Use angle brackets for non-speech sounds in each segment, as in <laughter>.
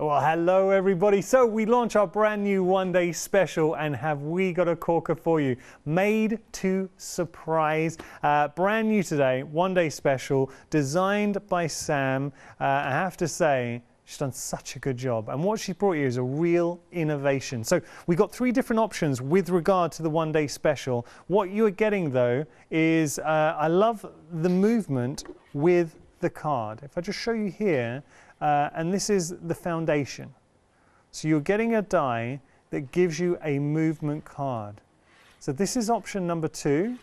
Well, hello everybody. So we launch our brand new one day special and have we got a corker for you made to surprise. Uh, brand new today, one day special designed by Sam. Uh, I have to say, She's done such a good job. And what she brought you is a real innovation. So we got three different options with regard to the one day special. What you are getting though is, uh, I love the movement with the card. If I just show you here, uh, and this is the foundation. So you're getting a die that gives you a movement card. So this is option number two.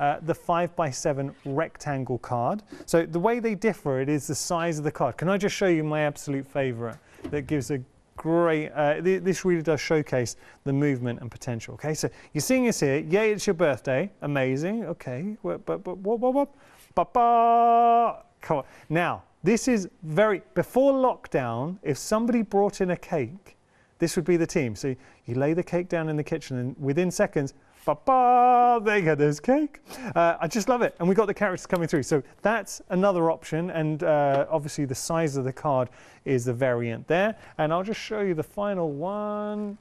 Uh, the 5 by 7 rectangle card. So the way they differ, it is the size of the card. Can I just show you my absolute favourite that gives a great, uh, th this really does showcase the movement and potential. Okay, so you're seeing us here. Yay, it's your birthday. Amazing. Okay, but, but, but, what, what, what? Ba, ba. Come on. Now, this is very, before lockdown, if somebody brought in a cake, this would be the team. So you lay the cake down in the kitchen and within seconds, Ba-ba, there you go, there's cake. Uh, I just love it. And we got the characters coming through. So that's another option. And uh, obviously the size of the card is the variant there. And I'll just show you the final one.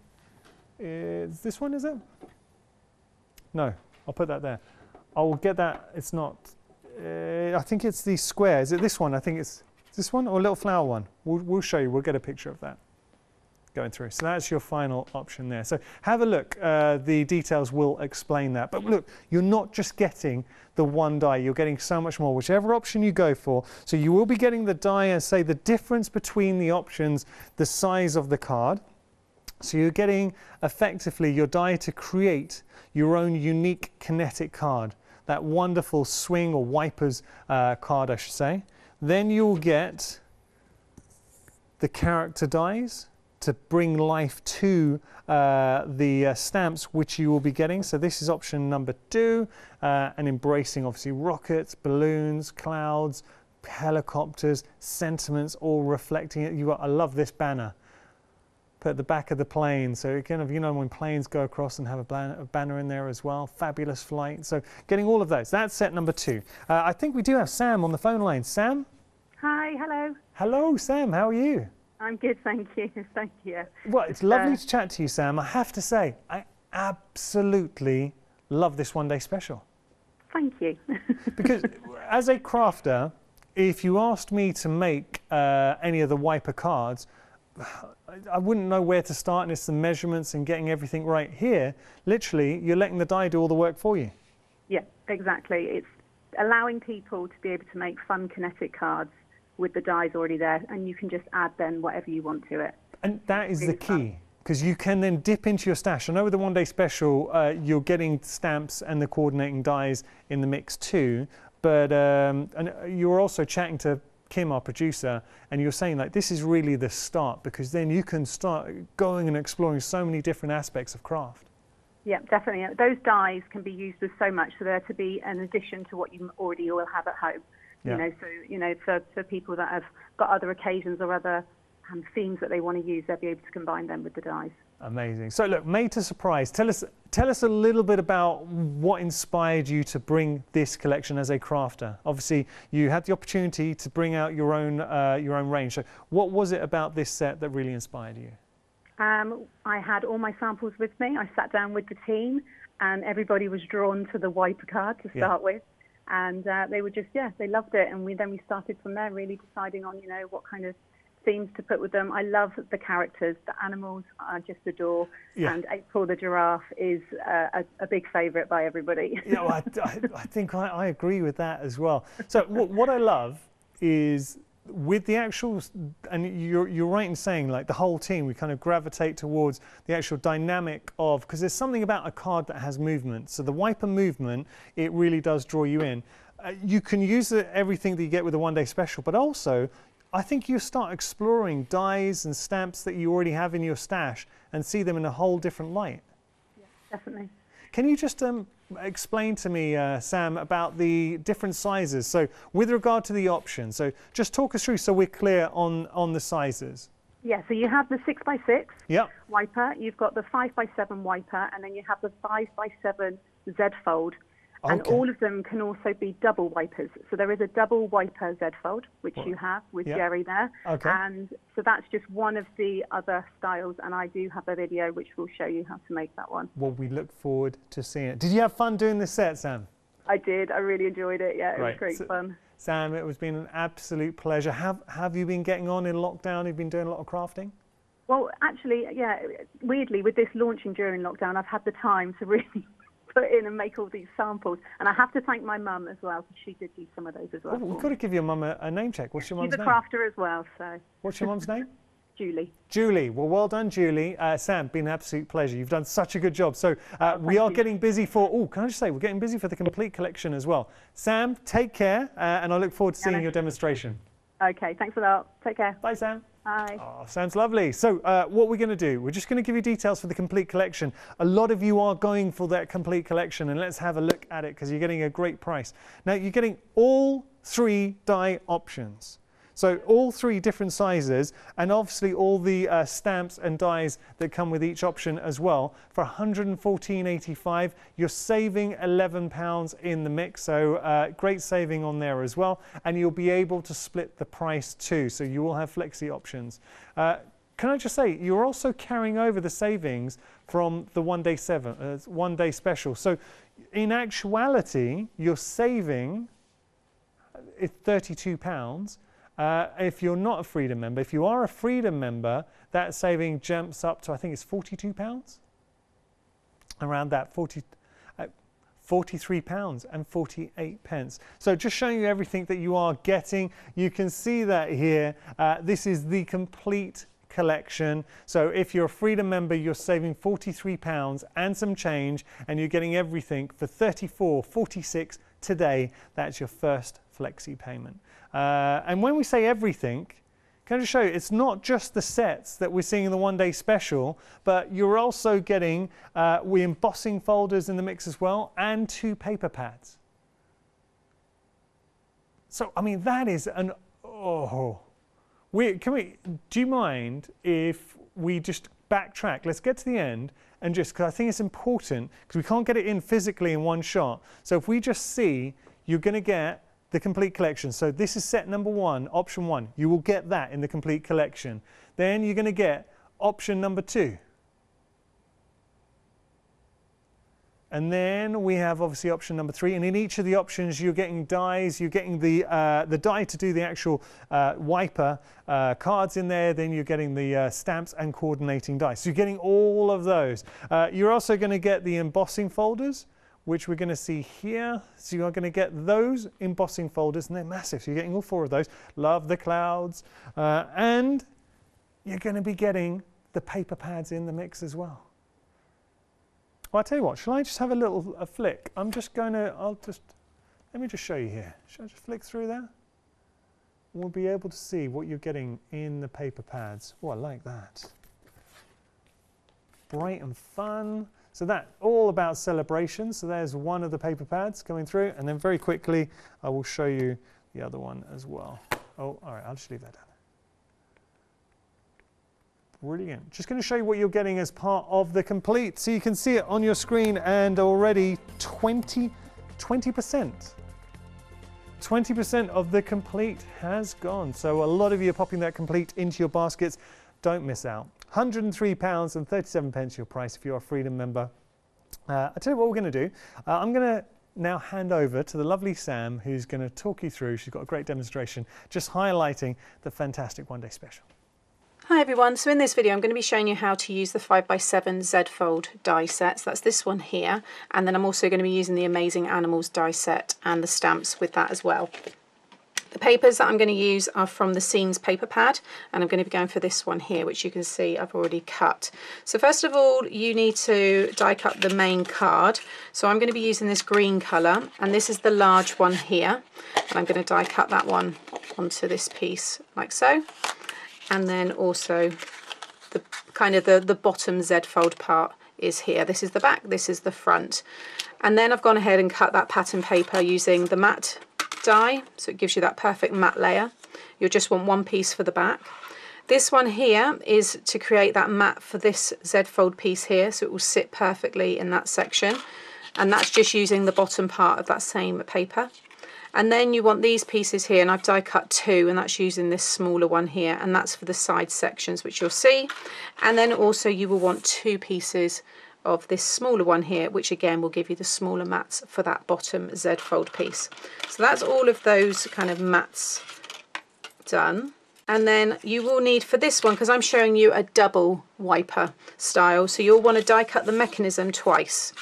Is this one, is it? No, I'll put that there. I'll get that. It's not. Uh, I think it's the square. Is it this one? I think it's this one or a little flower one. We'll, we'll show you. We'll get a picture of that going through. So that's your final option there. So have a look. Uh, the details will explain that. But look, you're not just getting the one die, you're getting so much more, whichever option you go for. So you will be getting the die and say the difference between the options, the size of the card. So you're getting effectively your die to create your own unique kinetic card, that wonderful swing or wipers uh, card, I should say. Then you'll get the character dies to bring life to uh, the uh, stamps which you will be getting. So this is option number two, uh, and embracing obviously rockets, balloons, clouds, helicopters, sentiments, all reflecting it. You got, I love this banner. Put at the back of the plane, so kind of you know when planes go across and have a, a banner in there as well. Fabulous flight. So getting all of those. That's set number two. Uh, I think we do have Sam on the phone line. Sam. Hi. Hello. Hello, Sam. How are you? I'm good, thank you. <laughs> Thank you. Well, it's lovely uh, to chat to you, Sam. I have to say, I absolutely love this one day special. Thank you. <laughs> because as a crafter, if you asked me to make uh, any of the wiper cards, I wouldn't know where to start, and it's the measurements and getting everything right here. Literally, you're letting the die do all the work for you. Yeah, exactly. It's allowing people to be able to make fun kinetic cards with the dies already there, and you can just add then whatever you want to it. And that is really the key. Because you can then dip into your stash. I know with the one day special, uh, you're getting stamps and the coordinating dies in the mix too. But um, and you were also chatting to Kim, our producer, and you're saying like this is really the start because then you can start going and exploring so many different aspects of craft. Yeah, definitely. Those dies can be used with so much, so they're to be an addition to what you already will have at home. Yeah. You know, so you know, for, for people that have got other occasions or other um, themes that they want to use, they'll be able to combine them with the dies. Amazing. So look, made to surprise. Tell us, tell us a little bit about what inspired you to bring this collection as a crafter. Obviously, you had the opportunity to bring out your own, uh, your own range. So what was it about this set that really inspired you? Um, I had all my samples with me. I sat down with the team, and everybody was drawn to the wiper card to start yeah. with and uh, they were just yeah they loved it and we then we started from there really deciding on you know what kind of themes to put with them i love the characters the animals i just adore yeah. and april the giraffe is uh, a, a, big favorite by everybody yeah well, I, I, I, think I, I, agree with that as well so what i love is with the actual, and you're, you're right in saying like the whole team, we kind of gravitate towards the actual dynamic of, because there's something about a card that has movement. So the wiper movement, it really does draw you in. Uh, you can use everything that you get with a one day special, but also I think you start exploring dies and stamps that you already have in your stash and see them in a whole different light. Yeah, definitely. Can you just um, explain to me, uh, Sam, about the different sizes? So with regard to the options, so just talk us through so we're clear on, on the sizes. Yeah, so you have the 6 by 6 yep. wiper, you've got the 5 by 7 wiper, and then you have the 5 by 7 Z fold. And all of them can also be double wipers. So there is a double wiper Z fold, which you have with Yeah. Jerry there. Okay. And so that's just one of the other styles. And I do have a video which will show you how to make that one. Well, we look forward to seeing it. Did you have fun doing this set, Sam? I did. I really enjoyed it. Yeah, it Right. was great So- fun. Sam, it has been an absolute pleasure. Have Have you been getting on in lockdown? You've been doing a lot of crafting. Well, actually, yeah, weirdly, with this launching during lockdown, I've had the time to <laughs> really put in and make all these samples. And I have to thank my mum as well, because she did do some of those as well. Oh, we've got to give your mum a, a name check. What's your mum's name? She's a crafter as well, so What's your mum's name? <laughs> Julie. Julie. Well, well done, Julie. Uh, Sam, been an absolute pleasure. You've done such a good job. So uh, we are you. getting busy for. Oh, can I just say we're getting busy for the complete collection as well. Sam, take care, uh, and I look forward to seeing no. your demonstration. Okay, thanks a lot. Take care. Bye, Sam. Bye. Oh, sounds lovely. So, uh, what we're going to do, we're just going to give you details for the complete collection. A lot of you are going for that complete collection, and let's have a look at it because you're getting a great price. Now, you're getting all three die options. So, all three different sizes, and obviously all the uh, stamps and dies that come with each option as well. For 114.85, you're saving 11 pounds in the mix. So, uh, great saving on there as well, and you'll be able to split the price too. So, you will have flexi options. Uh, can I just say, you're also carrying over the savings from the one day seven, uh, one day special. So, in actuality, you're saving it's 32 pounds. Uh, if you're not a Freedom member, if you are a Freedom member, that saving jumps up to I think it's 42 pounds. Around that 40, uh, 43 pounds and 48 pence. So just showing you everything that you are getting. You can see that here. Uh, this is the complete collection. So if you're a Freedom member, you're saving 43 pounds and some change, and you're getting everything for 34.46 today. That's your first flexi payment. Uh, and when we say everything, can I just show you, it's not just the sets that we're seeing in the one day special, but you're also getting uh, we embossing folders in the mix as well and two paper pads. So, I mean, that is an, oh, we, can we, do you mind if we just backtrack? Let's get to the end and just, because I think it's important, because we can't get it in physically in one shot. So if we just see, you're going to get the complete collection. So this is set number one, option one. You will get that in the complete collection. Then you're going to get option number two. And then we have obviously option number three. And in each of the options, you're getting dies. You're getting the, uh, the die to do the actual uh, wiper uh, cards in there. Then you're getting the uh, stamps and coordinating dice. So you're getting all of those. Uh, you're also going to get the embossing folders which we're going to see here. So you are going to get those embossing folders, and they're massive. So you're getting all four of those. Love the clouds. Uh, and you're going to be getting the paper pads in the mix as well. Well, I'll tell you what, shall I just have a little a flick? I'm just going to, I'll just, let me just show you here. Shall I just flick through there? We'll be able to see what you're getting in the paper pads. Oh, I like that. Bright and fun. So that all about celebration. So there's one of the paper pads coming through, and then very quickly I will show you the other one as well. Oh, all right, I'll just leave that down. Brilliant. Just going to show you what you're getting as part of the complete. So you can see it on your screen and already 20, 20%. 20% of the complete has gone. So a lot of you are popping that complete into your baskets. Don't miss out. £103 and 37 pence your price if you're a Freedom member. Uh, I'll tell you what we're going to do. Uh, I'm going to now hand over to the lovely Sam who's going to talk you through. She's got a great demonstration just highlighting the fantastic one day special. Hi everyone, so in this video I'm going to be showing you how to use the 5x7 Z Fold die sets, that's this one here, and then I'm also going to be using the Amazing Animals die set and the stamps with that as well. The papers that I'm going to use are from the Scenes paper pad and I'm going to be going for this one here which you can see I've already cut. So first of all you need to die cut the main card. So I'm going to be using this green colour and this is the large one here and I'm going to die cut that one onto this piece like so and then also the kind of the, the bottom Z fold part is here. This is the back, this is the front. And then I've gone ahead and cut that pattern paper using the mat die, so it gives you that perfect mat layer. You'll just want one piece for the back. This one here is to create that mat for this Z fold piece here, so it will sit perfectly in that section. and that's just using the bottom part of that same paper. And then you want these pieces here, and I've die cut two, and that's using this smaller one here, and that's for the side sections, which you'll see. And then also you will want two pieces of this smaller one here, which again will give you the smaller mats for that bottom Z fold piece. So that's all of those kind of mats done. And then you will need for this one, because I'm showing you a double wiper style, so you'll want to die cut the mechanism twice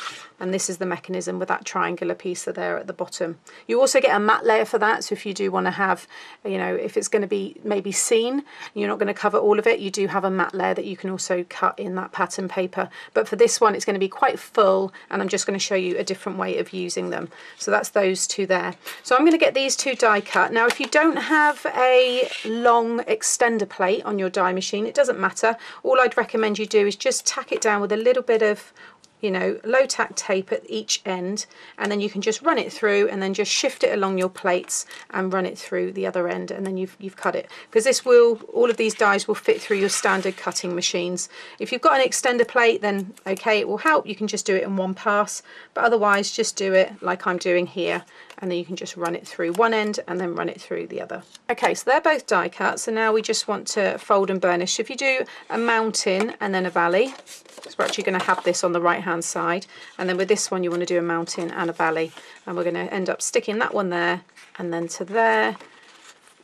and this is the mechanism with that triangular piece there at the bottom. You also get a mat layer for that, so if you do want to have, you know, if it's going to be maybe seen, you're not going to cover all of it, you do have a mat layer that you can also cut in that pattern paper. But for this one, it's going to be quite full, and I'm just going to show you a different way of using them. So that's those two there. So I'm going to get these two die cut. Now, if you don't have a long extender plate on your die machine, it doesn't matter. All I'd recommend you do is just tack it down with a little bit of you know, low tack tape at each end and then you can just run it through and then just shift it along your plates and run it through the other end and then you've, you've cut it. Because this will, all of these dies will fit through your standard cutting machines. If you've got an extender plate then okay it will help, you can just do it in one pass but otherwise just do it like I'm doing here and then you can just run it through one end and then run it through the other. Okay, so they're both die cut, so now we just want to fold and burnish. So if you do a mountain and then a valley, so we're actually going to have this on the right hand side, and then with this one you want to do a mountain and a valley, and we're going to end up sticking that one there and then to there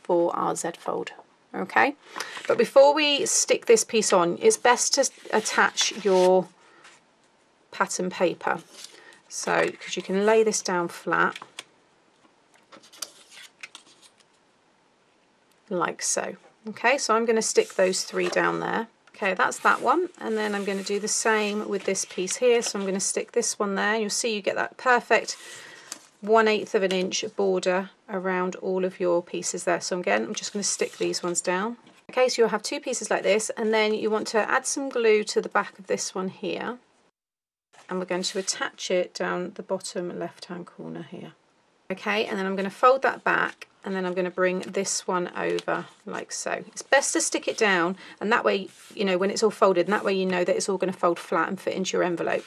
for our Z fold. Okay, but before we stick this piece on, it's best to attach your pattern paper. So, because you can lay this down flat like so. Okay, so I'm going to stick those three down there. Okay, that's that one. And then I'm going to do the same with this piece here. So I'm going to stick this one there. You'll see you get that perfect one eighth of an inch border around all of your pieces there. So again, I'm just going to stick these ones down. Okay, so you'll have two pieces like this, and then you want to add some glue to the back of this one here. And we're going to attach it down the bottom left-hand corner here. Okay, and then I'm going to fold that back and then I'm going to bring this one over like so. It's best to stick it down and that way, you know, when it's all folded, and that way you know that it's all going to fold flat and fit into your envelope.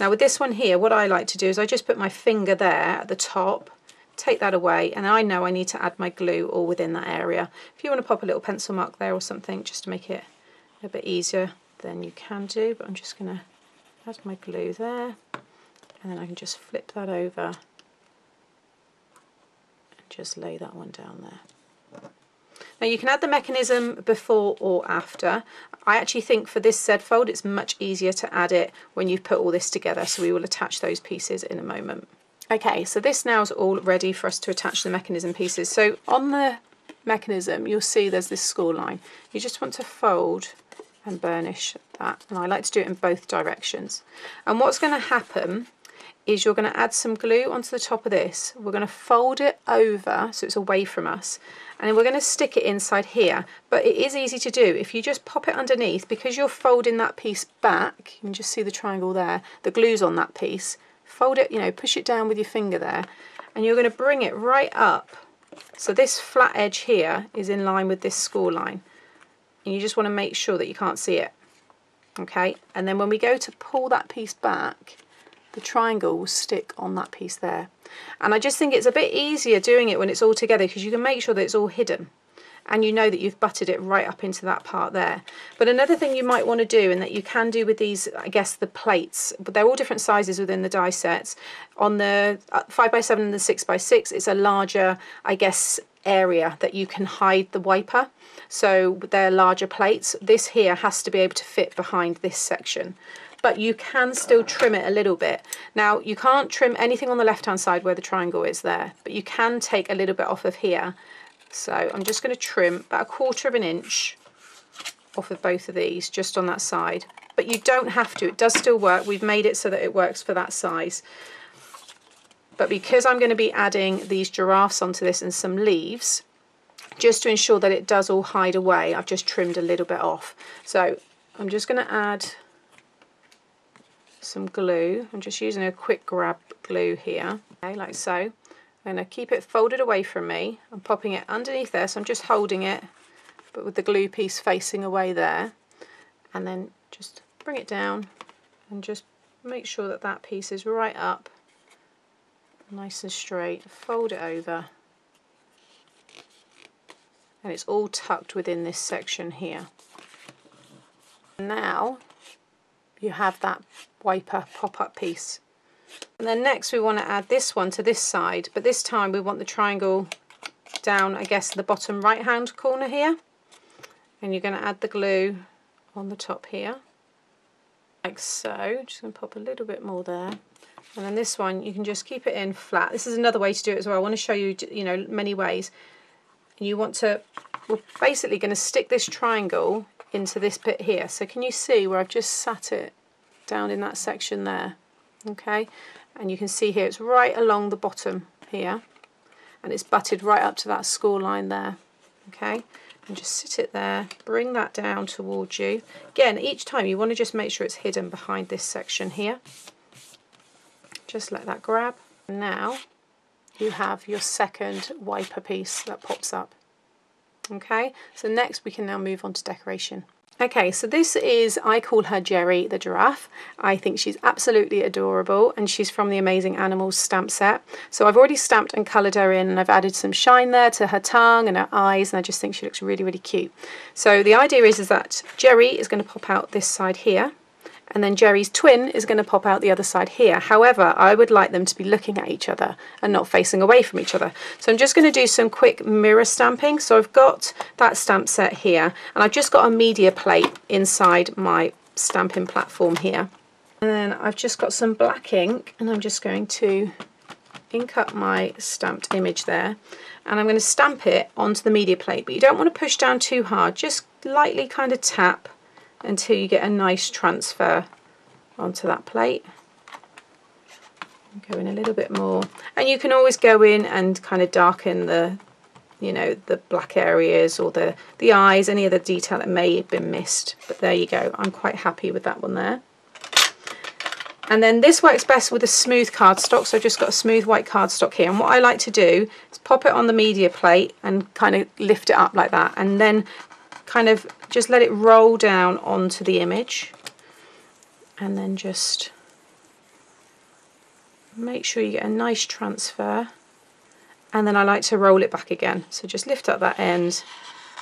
Now with this one here, what I like to do is I just put my finger there at the top, take that away, and I know I need to add my glue all within that area. If you want to pop a little pencil mark there or something just to make it a bit easier, then you can do, but I'm just going to add my glue there, and then I can just flip that over just lay that one down there. Now you can add the mechanism before or after. I actually think for this Z fold it's much easier to add it when you've put all this together so we will attach those pieces in a moment. Okay so this now is all ready for us to attach the mechanism pieces. So on the mechanism you'll see there's this score line. You just want to fold and burnish that and I like to do it in both directions. And what's going to happen is you're going to add some glue onto the top of this. We're going to fold it over so it's away from us and we're going to stick it inside here. But it is easy to do. If you just pop it underneath because you're folding that piece back you can just see the triangle there the glue's on that piece fold it you know push it down with your finger there and you're going to bring it right up. So this flat edge here is in line with this score line. And you just want to make sure that you can't see it okay? And then when we go to pull that piece back the triangle will stick on that piece there. And I just think it's a bit easier doing it when it's all together because you can make sure that it's all hidden and you know that you've butted it right up into that part there. But another thing you might want to do and that you can do with these, I guess the plates, but they're all different sizes within the die sets. On the 5x7 uh, and the 6x6 it's a larger, I guess, area that you can hide the wiper. So they're larger plates. This here has to be able to fit behind this section but you can still trim it a little bit. Now you can't trim anything on the left hand side where the triangle is there, but you can take a little bit off of here. So I'm just going to trim about a quarter of an inch off of both of these just on that side. But you don't have to, it does still work. We've made it so that it works for that size. But because I'm going to be adding these giraffes onto this and some leaves, just to ensure that it does all hide away, I've just trimmed a little bit off. So I'm just going to add some glue. I'm just using a quick grab glue here, okay, like so. I'm going to keep it folded away from me. I'm popping it underneath there, so I'm just holding it, but with the glue piece facing away there. And then just bring it down and just make sure that that piece is right up nice and straight fold it over and it's all tucked within this section here now you have that wiper pop-up piece. And then next we want to add this one to this side but this time we want the triangle down I guess the bottom right hand corner here. And you're going to add the glue on the top here like so. Just going to pop a little bit more there. And then this one you can just keep it in flat. This is another way to do it as well. I want to show you you know many ways. And you want to we're basically going to stick this triangle into this bit here. So can you see where I've just sat it down in that section there? Okay. And you can see here it's right along the bottom here. And it's butted right up to that score line there. Okay. And just sit it there. Bring that down towards you. Again each time you want to just make sure it's hidden behind this section here. Just let that grab. Now you have your second wiper piece that pops up okay so next we can now move on to decoration Okay, so this is, I call her Jerry the giraffe. I think she's absolutely adorable and she's from the Amazing Animals stamp set. So I've already stamped and coloured her in and I've added some shine there to her tongue and her eyes and I just think she looks really, really cute. So the idea is, is that Jerry is going to pop out this side here and then Jerry's twin is going to pop out the other side here. However, I would like them to be looking at each other and not facing away from each other. So I'm just going to do some quick mirror stamping. So I've got that stamp set here and I've just got a media plate inside my stamping platform here. And then I've just got some black ink and I'm just going to ink up my stamped image there and I'm going to stamp it onto the media plate but you don't want to push down too hard just lightly kind of tap until you get a nice transfer onto that plate. Go in a little bit more. And you can always go in and kind of darken the you know the black areas or the the eyes any other detail that may have been missed. But there you go. I'm quite happy with that one there. And then this works best with a smooth cardstock. So I've just got a smooth white cardstock here. And what I like to do is pop it on the media plate and kind of lift it up like that. And then kind of just let it roll down onto the image and then just make sure you get a nice transfer. And then I like to roll it back again. So just lift up that end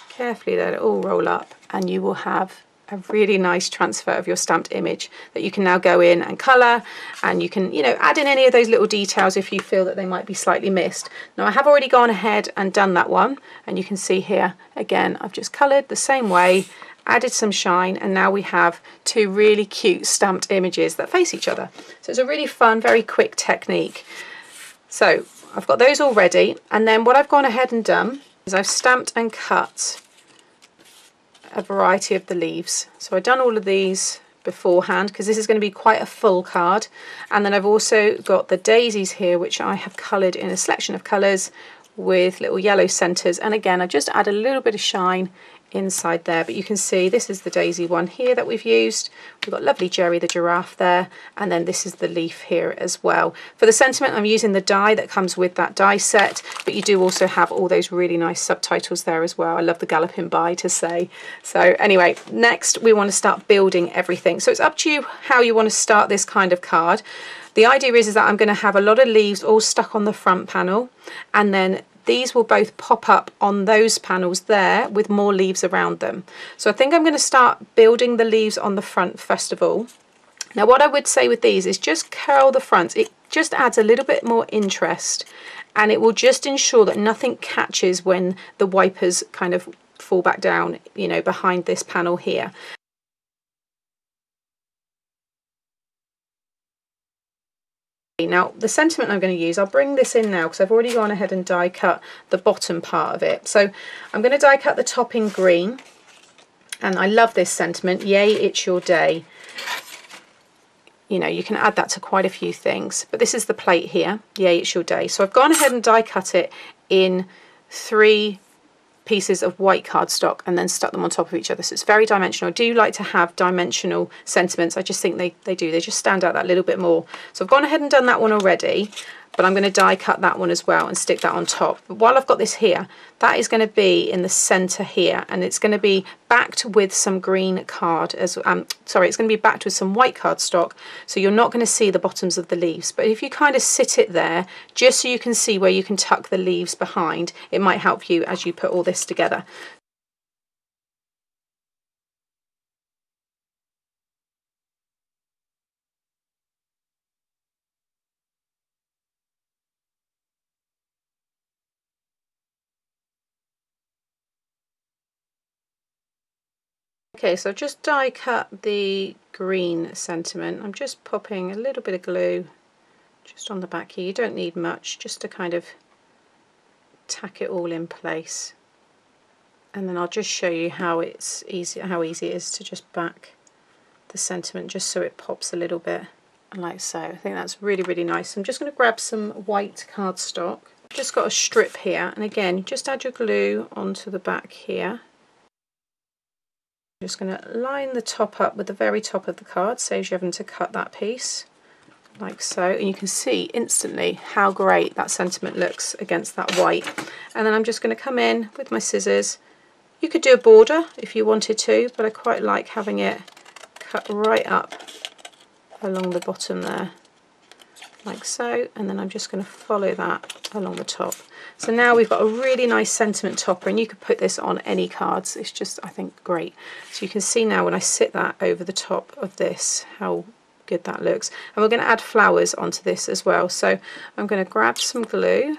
carefully let it all roll up and you will have a really nice transfer of your stamped image that you can now go in and colour and you can you know add in any of those little details if you feel that they might be slightly missed. Now I have already gone ahead and done that one and you can see here again I've just coloured the same way added some shine and now we have two really cute stamped images that face each other. So it's a really fun very quick technique. So I've got those all ready and then what I've gone ahead and done is I've stamped and cut a variety of the leaves. So I've done all of these beforehand because this is going to be quite a full card and then I've also got the daisies here which I have coloured in a selection of colours with little yellow centres and again I just add a little bit of shine inside there but you can see this is the daisy one here that we've used. We've got lovely Jerry the giraffe there and then this is the leaf here as well. For the sentiment I'm using the die that comes with that die set but you do also have all those really nice subtitles there as well. I love the galloping by to say. So anyway next we want to start building everything. So it's up to you how you want to start this kind of card. The idea is, is that I'm going to have a lot of leaves all stuck on the front panel and then these will both pop up on those panels there with more leaves around them. So I think I'm going to start building the leaves on the front first of all. Now what I would say with these is just curl the front. It just adds a little bit more interest and it will just ensure that nothing catches when the wipers kind of fall back down, you know, behind this panel here. Now the sentiment I'm going to use, I'll bring this in now because I've already gone ahead and die cut the bottom part of it. So I'm going to die cut the top in green and I love this sentiment, yay it's your day. You know, you can add that to quite a few things, but this is the plate here, yay it's your day. So I've gone ahead and die cut it in three pieces of white cardstock and then stuck them on top of each other. So it's very dimensional. I do like to have dimensional sentiments. I just think they, they do. They just stand out that little bit more. So I've gone ahead and done that one already. But I'm going to die cut that one as well and stick that on top. But while I've got this here, that is going to be in the center here and it's going to be backed with some green card as um sorry it's going to be backed with some white cardstock so you're not going to see the bottoms of the leaves but if you kind of sit it there just so you can see where you can tuck the leaves behind it might help you as you put all this together Okay, so I've just die cut the green sentiment. I'm just popping a little bit of glue just on the back here. You don't need much, just to kind of tack it all in place. And then I'll just show you how it's easy, how easy it is to just back the sentiment just so it pops a little bit like so. I think that's really, really nice. I'm just going to grab some white cardstock. Just got a strip here, and again, just add your glue onto the back here just going to line the top up with the very top of the card, saves you having to cut that piece like so. And you can see instantly how great that sentiment looks against that white. And then I'm just going to come in with my scissors. You could do a border if you wanted to but I quite like having it cut right up along the bottom there like so and then I'm just going to follow that along the top so now we've got a really nice sentiment topper and you could put this on any cards. It's just, I think, great. So you can see now when I sit that over the top of this, how good that looks. And we're going to add flowers onto this as well. So I'm going to grab some glue.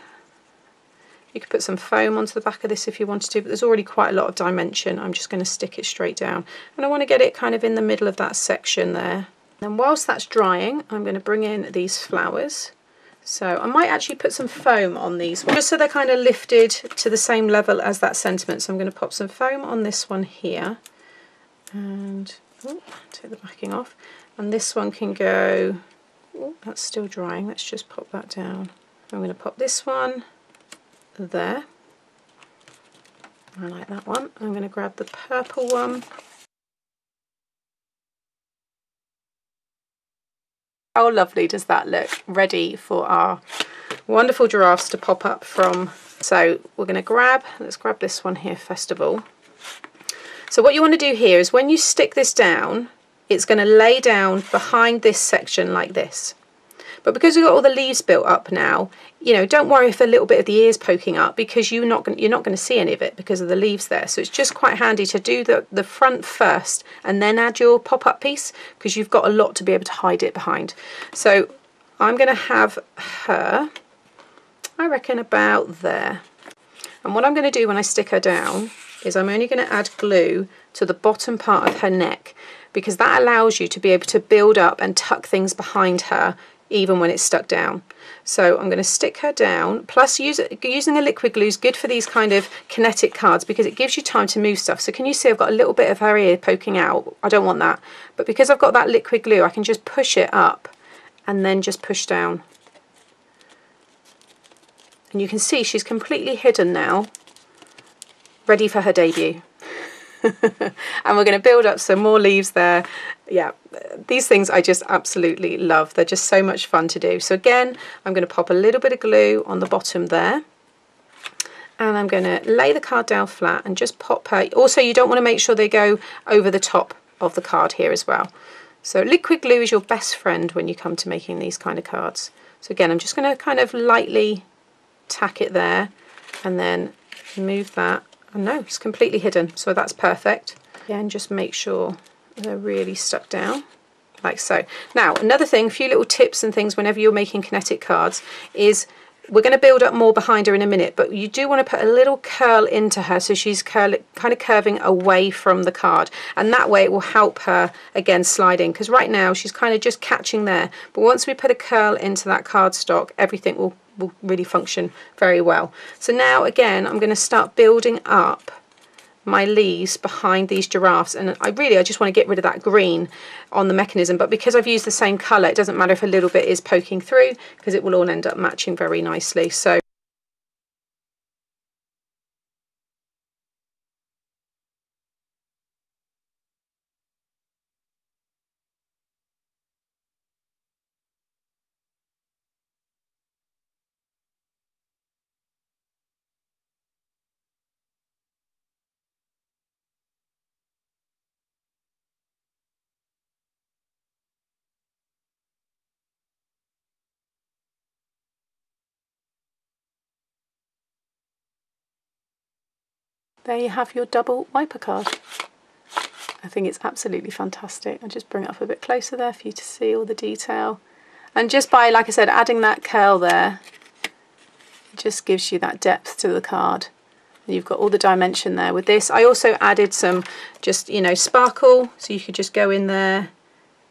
You could put some foam onto the back of this if you wanted to, but there's already quite a lot of dimension. I'm just going to stick it straight down. And I want to get it kind of in the middle of that section there. And whilst that's drying, I'm going to bring in these flowers. So I might actually put some foam on these just so they're kind of lifted to the same level as that sentiment. So I'm going to pop some foam on this one here and oh, take the backing off. And this one can go, oh, that's still drying, let's just pop that down. I'm going to pop this one there. I like that one. I'm going to grab the purple one How lovely does that look? Ready for our wonderful giraffes to pop up from. So we're going to grab, let's grab this one here, Festival. So what you want to do here is when you stick this down, it's going to lay down behind this section like this. But because we've got all the leaves built up now, you know, don't worry if a little bit of the ears poking up because you're not gonna, you're not going to see any of it because of the leaves there. So it's just quite handy to do the, the front first and then add your pop-up piece because you've got a lot to be able to hide it behind. So I'm going to have her, I reckon about there. And what I'm going to do when I stick her down is I'm only going to add glue to the bottom part of her neck because that allows you to be able to build up and tuck things behind her even when it's stuck down. So I'm going to stick her down, plus use, using a liquid glue is good for these kind of kinetic cards because it gives you time to move stuff. So can you see I've got a little bit of her ear poking out? I don't want that. But because I've got that liquid glue, I can just push it up and then just push down. And you can see she's completely hidden now, ready for her debut. <laughs> and we're going to build up some more leaves there. Yeah, these things I just absolutely love. They're just so much fun to do. So again, I'm going to pop a little bit of glue on the bottom there. And I'm going to lay the card down flat and just pop her. Also, you don't want to make sure they go over the top of the card here as well. So liquid glue is your best friend when you come to making these kind of cards. So again, I'm just going to kind of lightly tack it there and then move that and no, it's completely hidden, so that's perfect. Again, just make sure they're really stuck down like so. Now, another thing, a few little tips and things whenever you're making kinetic cards is we're going to build up more behind her in a minute, but you do want to put a little curl into her so she's curl, kind of curving away from the card. And that way it will help her, again, sliding. Because right now she's kind of just catching there. But once we put a curl into that cardstock, everything will will really function very well. So now again I'm going to start building up my leaves behind these giraffes and I really I just want to get rid of that green on the mechanism but because I've used the same colour it doesn't matter if a little bit is poking through because it will all end up matching very nicely. So there you have your double wiper card. I think it's absolutely fantastic. I'll just bring it up a bit closer there for you to see all the detail. And just by, like I said, adding that curl there, it just gives you that depth to the card. You've got all the dimension there with this. I also added some just, you know, sparkle. So you could just go in there,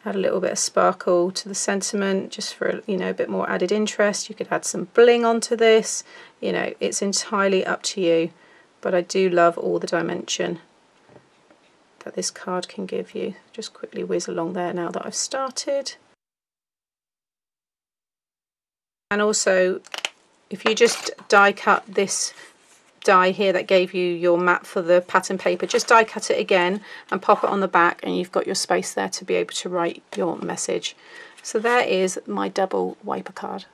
add a little bit of sparkle to the sentiment just for, you know, a bit more added interest. You could add some bling onto this. You know, it's entirely up to you. But I do love all the dimension that this card can give you. Just quickly whiz along there now that I've started. And also, if you just die cut this die here that gave you your map for the pattern paper, just die cut it again and pop it on the back and you've got your space there to be able to write your message. So there is my double wiper card.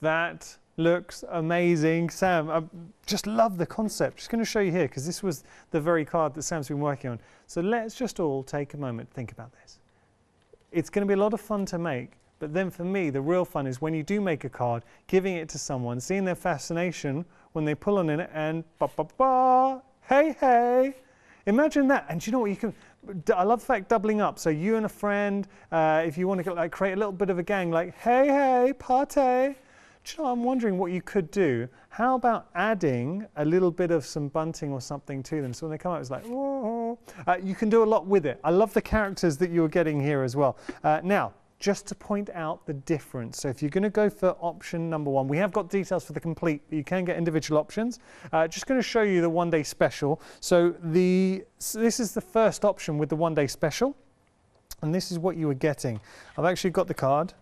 That looks amazing. Sam, I just love the concept. Just going to show you here because this was the very card that Sam's been working on. So let's just all take a moment to think about this. It's going to be a lot of fun to make but then for me, the real fun is when you do make a card, giving it to someone, seeing their fascination when they pull on in it and ba ba ba, hey hey. Imagine that. And you know what you can, I love the fact doubling up. So you and a friend, uh, if you want to like create a little bit of a gang, like hey hey, party. You know, I'm wondering what you could do. How about adding a little bit of some bunting or something to them? So when they come out, it's like, oh. Uh, you can do a lot with it. I love the characters that you're getting here as well. Uh, now, just to point out the difference. So if you're going to go for option number one, we have got details for the complete, but you can get individual options. Uh, just going to show you the one day special. So the so this is the first option with the one day special. And this is what you were getting. I've actually got the card.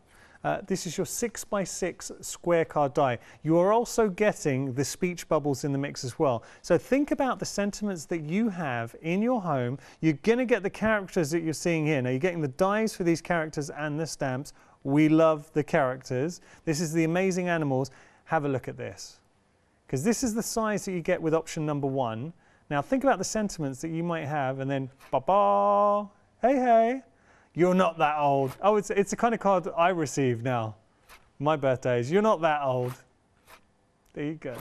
Uh, this is your 6x6 square card die. You are also getting the speech bubbles in the mix as well. So think about the sentiments that you have in your home. You're going to get the characters that you're seeing here. Now you're getting the dies for these characters and the stamps. We love the characters. This is the amazing animals. Have a look at this. Because this is the size that you get with option number one. Now think about the sentiments that you might have and then ba-ba, hey hey, you're not that old. Oh, it's, it's the kind of card I receive now. My birthdays. You're not that old. There you go.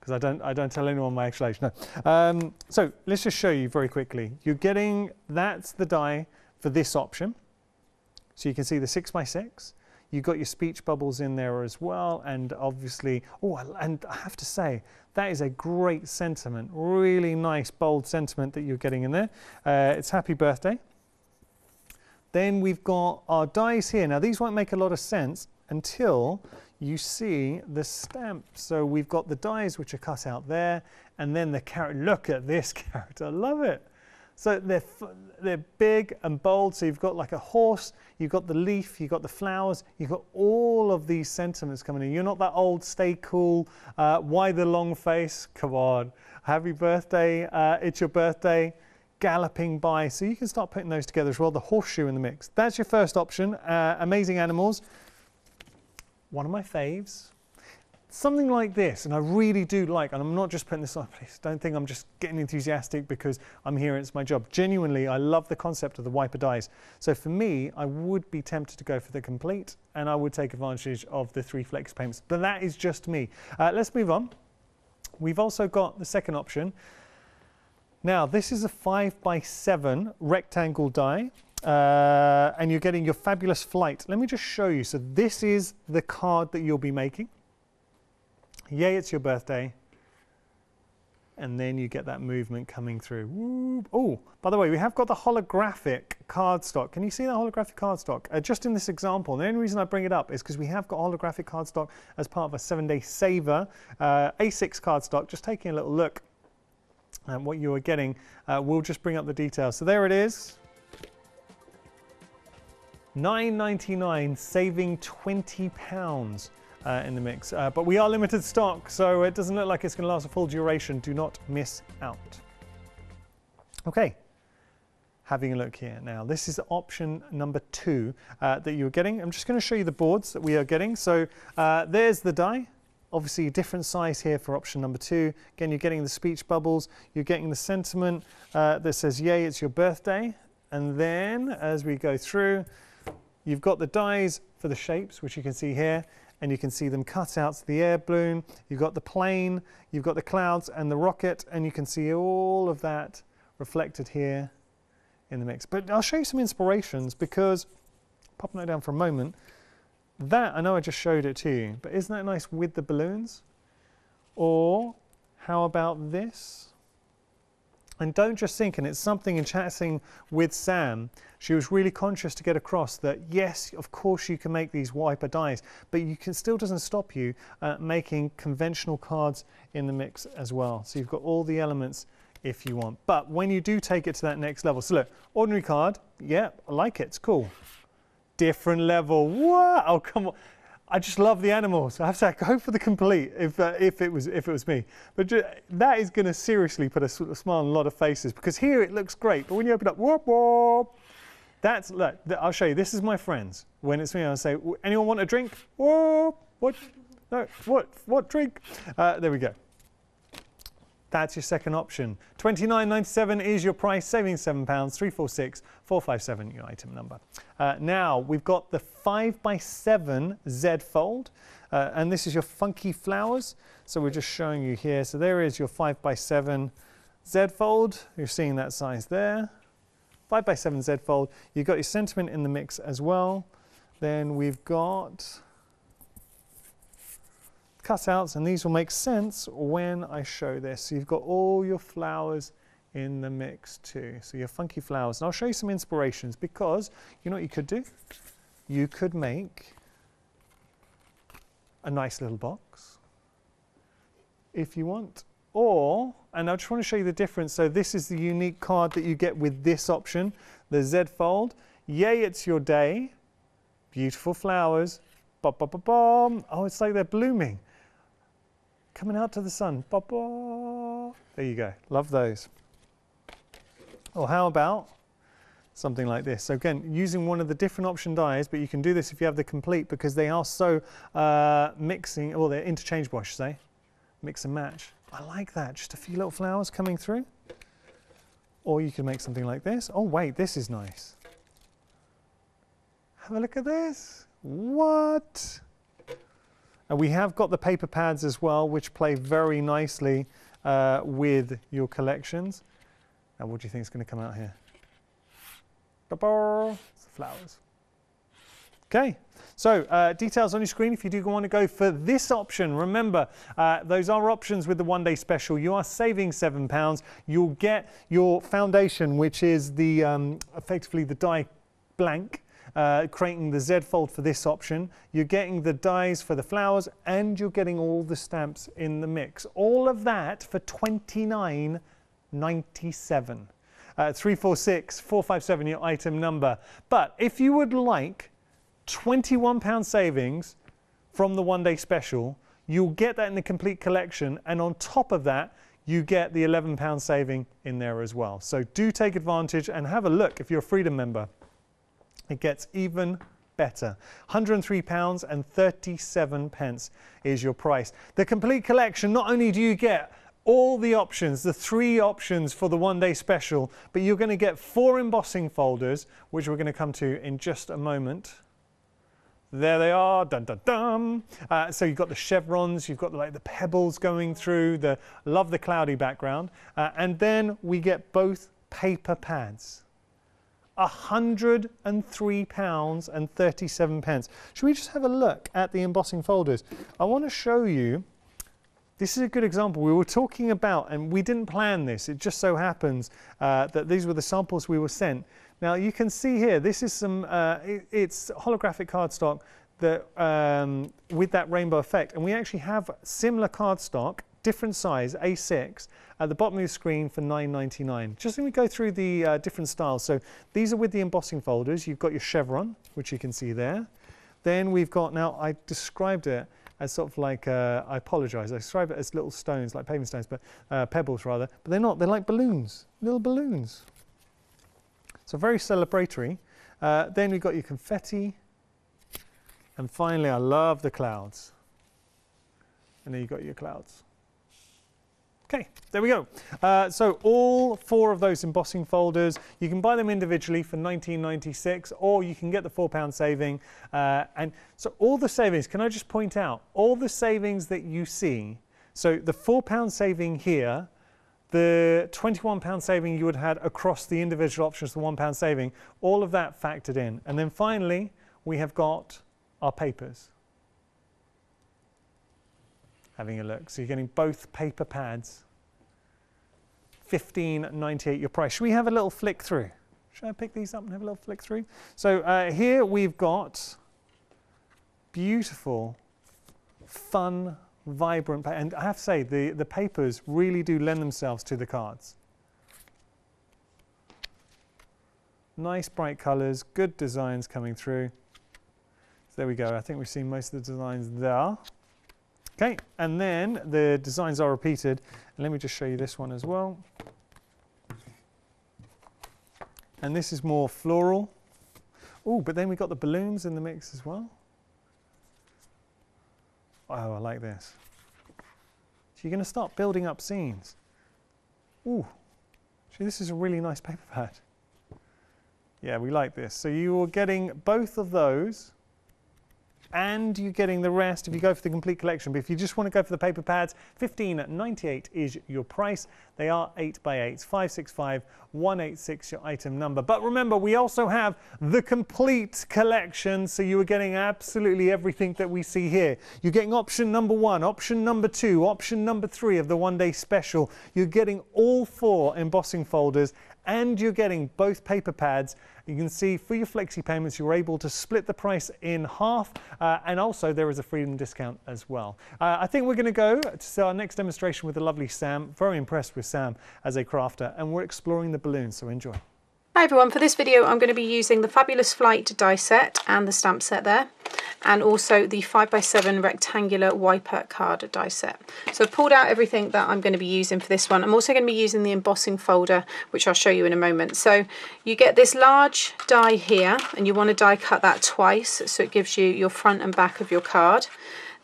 Because I don't, I don't tell anyone my actual age. No. Um, so let's just show you very quickly. You're getting, that's the die for this option. So you can see the 6 by 6 You've got your speech bubbles in there as well. And obviously, oh, and I have to say, that is a great sentiment. Really nice, bold sentiment that you're getting in there. Uh, it's happy birthday. Then we've got our dies here. Now these won't make a lot of sense until you see the stamp. So we've got the dies which are cut out there and then the character. Look at this <laughs> character, I love it. So they're, they're big and bold. So you've got like a horse, you've got the leaf, you've got the flowers, you've got all of these sentiments coming in. You're not that old, stay cool. Uh, why the long face? Come on. Happy birthday. Uh, it's your birthday galloping by. So you can start putting those together as well, the horseshoe in the mix. That's your first option, uh, Amazing Animals. One of my faves. Something like this, and I really do like, and I'm not just putting this on, please don't think I'm just getting enthusiastic because I'm here and it's my job. Genuinely, I love the concept of the wiper dies. So for me, I would be tempted to go for the complete, and I would take advantage of the three flex payments. But that is just me. Uh, let's move on. We've also got the second option, now, this is a 5 by 7 rectangle die, uh, and you're getting your fabulous flight. Let me just show you. So this is the card that you'll be making. Yay, it's your birthday. And then you get that movement coming through. Oh, by the way, we have got the holographic cardstock. Can you see the holographic cardstock? Uh, just in this example, the only reason I bring it up is because we have got holographic cardstock as part of a seven-day saver, uh, A6 cardstock. Just taking a little look and what you are getting. Uh, we'll just bring up the details. So there it is. 9.99, saving 20 pounds uh, in the mix. Uh, but we are limited stock, so it doesn't look like it's going to last a full duration. Do not miss out. Okay, having a look here now. This is option number two uh, that you're getting. I'm just going to show you the boards that we are getting. So uh, there's the die. Obviously a different size here for option number two. Again, you're getting the speech bubbles, you're getting the sentiment uh, that says, yay, it's your birthday. And then as we go through, you've got the dies for the shapes, which you can see here. and you can see them cut out to the air balloon. You've got the plane, you've got the clouds and the rocket, and you can see all of that reflected here in the mix. But I'll show you some inspirations because, popping that down for a moment, that, I know I just showed it to you, but isn't that nice with the balloons? Or how about this? And don't just think, and it's something in chatting with Sam, she was really conscious to get across that yes, of course you can make these wiper dies, but you can still doesn't stop you uh, making conventional cards in the mix as well. So you've got all the elements if you want. But when you do take it to that next level, so look, ordinary card, yeah, I like it, it's cool. Different level, wow, oh come on. I just love the animals. I have to say, go for the complete if, uh, if, it was, if it was me. But that is going to seriously put a, a, smile on a lot of faces because here it looks great, but when you open up, whoop, whoop, that's, look, I'll show you. This is my friends. When it's me, I'll say, anyone want a drink? Whoop, what? No, what, what drink? Uh, there we go. That's your second option. 29.97 is your price, saving £7, 346 457 your item number. Uh, now we've got the 5x7 Z Fold, uh, and this is your funky flowers. So we're just showing you here. So there is your 5x7 Z Fold. You're seeing that size there. 5x7 Z Fold. You've got your sentiment in the mix as well. Then we've got cutouts and these will make sense when I show this. So you've got all your flowers in the mix too. So your funky flowers. And I'll show you some inspirations because you know what you could do? You could make a nice little box if you want. Or, and I just want to show you the difference. So this is the unique card that you get with this option, the Z Fold. Yay, it's your day. Beautiful flowers. Ba -ba -ba oh, it's like they're blooming coming out to the sun. Ba -ba. There you go. Love those. Or how about something like this? So again, using one of the different option dies, but you can do this if you have the complete because they are so uh, mixing, well, they're interchangeable, I should say. Mix and match. I like that. Just a few little flowers coming through. Or you can make something like this. Oh, wait, this is nice. Have a look at this. What? And we have got the paper pads as well, which play very nicely uh, with your collections. Now, what do you think is going to come out here? The flowers. Okay, so uh, details on your screen if you do want to go for this option. Remember, uh, those are options with the one day special. You are saving £7. You'll get your foundation, which is the um, effectively the die blank uh, creating the Z fold for this option. You're getting the dies for the flowers and you're getting all the stamps in the mix. All of that for 29.97. Uh, 346 457 your item number. But if you would like £21 savings from the one day special, you'll get that in the complete collection and on top of that you get the £11 saving in there as well. So do take advantage and have a look if you're a Freedom member. It gets even better. £103 and 37 pence is your price. The complete collection, not only do you get all the options, the three options for the one day special, but you're going to get four embossing folders, which we're going to come to in just a moment. There they are, dun dun dun. Uh, so you've got the chevrons, you've got the, like the pebbles going through, the love the cloudy background, uh, and then we get both paper pads. £103 and 37 pence. Should we just have a look at the embossing folders? I want to show you, this is a good example. We were talking about, and we didn't plan this, it just so happens uh, that these were the samples we were sent. Now you can see here, this is some, uh, it, it's holographic cardstock that, um, with that rainbow effect. And we actually have similar cardstock different size, A6, at the bottom of the screen for $9.99. Just let me go through the uh, different styles. So these are with the embossing folders. You've got your chevron, which you can see there. Then we've got, now I described it as sort of like, uh, I apologize, I describe it as little stones, like paving stones, but uh, pebbles rather, but they're not, they're like balloons, little balloons. So very celebratory. Uh, then we've got your confetti. And finally, I love the clouds. And then you've got your clouds. Okay, there we go. Uh, so all four of those embossing folders, you can buy them individually for 19.96, or you can get the four pound saving. Uh, and so all the savings, can I just point out, all the savings that you see, so the four pound saving here, the 21 pound saving you would have had across the individual options, the one pound saving, all of that factored in. And then finally, we have got our papers having a look. So you're getting both paper pads. 15.98 your price. Should we have a little flick through? Should I pick these up and have a little flick through? So uh, here we've got beautiful, fun, vibrant, and I have to say the, the papers really do lend themselves to the cards. Nice bright colours, good designs coming through. So there we go. I think we've seen most of the designs there. Okay, and then the designs are repeated. And let me just show you this one as well. And this is more floral. Oh, but then we've got the balloons in the mix as well. Oh, I like this. So you're going to start building up scenes. Ooh, see, this is a really nice paper pad. Yeah, we like this. So you are getting both of those and you're getting the rest if you go for the complete collection. But if you just want to go for the paper pads, 15.98 is your price. They are 8 by 8 565 186 your item number. But remember, we also have the complete collection, so you are getting absolutely everything that we see here. You're getting option number one, option number two, option number three of the one day special. You're getting all four embossing folders and you're getting both paper pads. You can see for your flexi payments, you're able to split the price in half, uh, and also there is a freedom discount as well. Uh, I think we're going to go to our next demonstration with the lovely Sam. Very impressed with Sam as a crafter, and we're exploring the balloons, so enjoy. Hi everyone, for this video I'm going to be using the Fabulous Flight die set and the stamp set there and also the 5x7 rectangular wiper card die set. So I've pulled out everything that I'm going to be using for this one. I'm also going to be using the embossing folder which I'll show you in a moment. So you get this large die here and you want to die cut that twice so it gives you your front and back of your card.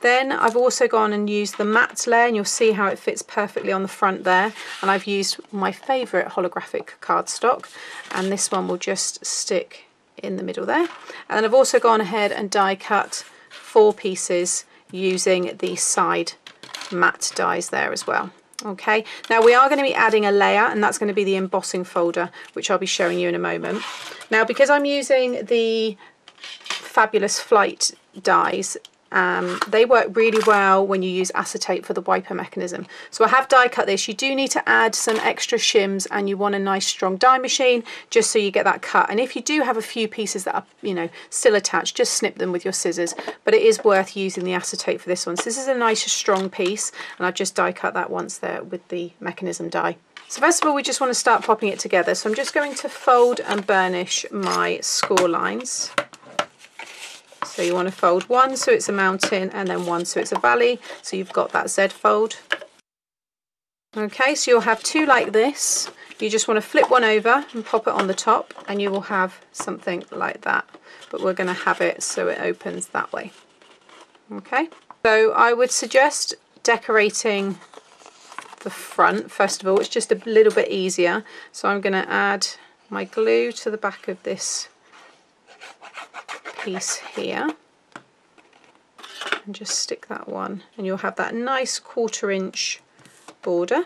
Then I've also gone and used the mat layer and you'll see how it fits perfectly on the front there. And I've used my favourite holographic cardstock and this one will just stick in the middle there. And then I've also gone ahead and die cut four pieces using the side mat dies there as well. Okay, now we are going to be adding a layer and that's going to be the embossing folder which I'll be showing you in a moment. Now because I'm using the Fabulous Flight dies um, they work really well when you use acetate for the wiper mechanism. So I have die cut this. You do need to add some extra shims and you want a nice strong die machine just so you get that cut. And if you do have a few pieces that are, you know, still attached, just snip them with your scissors. But it is worth using the acetate for this one. So this is a nice strong piece and I've just die cut that once there with the mechanism die. So first of all, we just want to start popping it together. So I'm just going to fold and burnish my score lines. So you want to fold one so it's a mountain and then one so it's a valley. So you've got that Z fold. Okay, so you'll have two like this. You just want to flip one over and pop it on the top and you will have something like that. But we're going to have it so it opens that way. Okay, so I would suggest decorating the front first of all. It's just a little bit easier. So I'm going to add my glue to the back of this piece here. And just stick that one and you'll have that nice quarter inch border.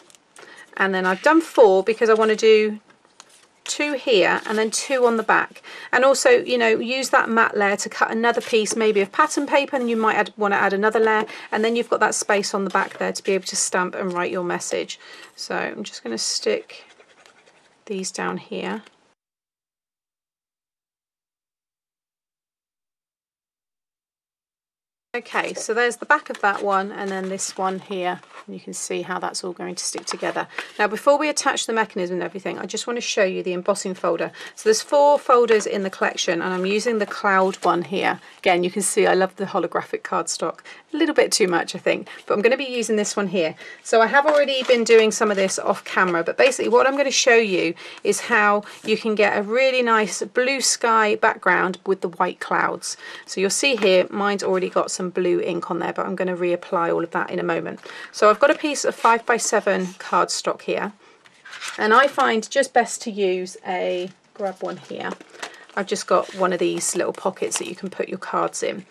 And then I've done four because I want to do two here and then two on the back. And also you know use that mat layer to cut another piece maybe of pattern paper and you might add, want to add another layer. And then you've got that space on the back there to be able to stamp and write your message. So I'm just going to stick these down here Okay, so there's the back of that one and then this one here. You can see how that's all going to stick together. Now before we attach the mechanism and everything, I just want to show you the embossing folder. So there's four folders in the collection and I'm using the cloud one here. Again, you can see I love the holographic cardstock. A little bit too much, I think, but I'm going to be using this one here. So I have already been doing some of this off camera, but basically what I'm going to show you is how you can get a really nice blue sky background with the white clouds. So you'll see here, mine's already got some some blue ink on there, but I'm going to reapply all of that in a moment. So I've got a piece of 5x7 cardstock here, and I find just best to use a, grab one here, I've just got one of these little pockets that you can put your cards in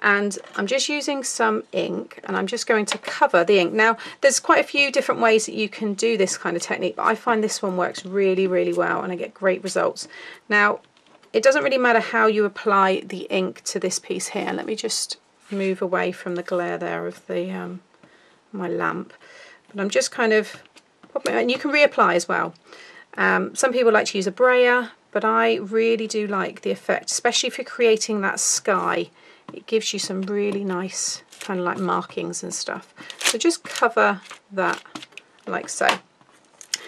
and I'm just using some ink and I'm just going to cover the ink. Now there's quite a few different ways that you can do this kind of technique but I find this one works really really well and I get great results. Now it doesn't really matter how you apply the ink to this piece here. Let me just move away from the glare there of the um, my lamp but I'm just kind of and you can reapply as well. Um, some people like to use a brayer but I really do like the effect especially you're creating that sky it gives you some really nice kind of like markings and stuff. So just cover that like so.